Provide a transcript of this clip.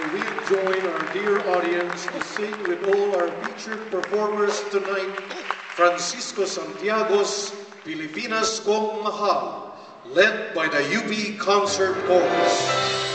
and we join our dear audience to sing with all our featured performers tonight, Francisco Santiago's Pilipinas Kong Mahal, led by the UP Concert Chorus.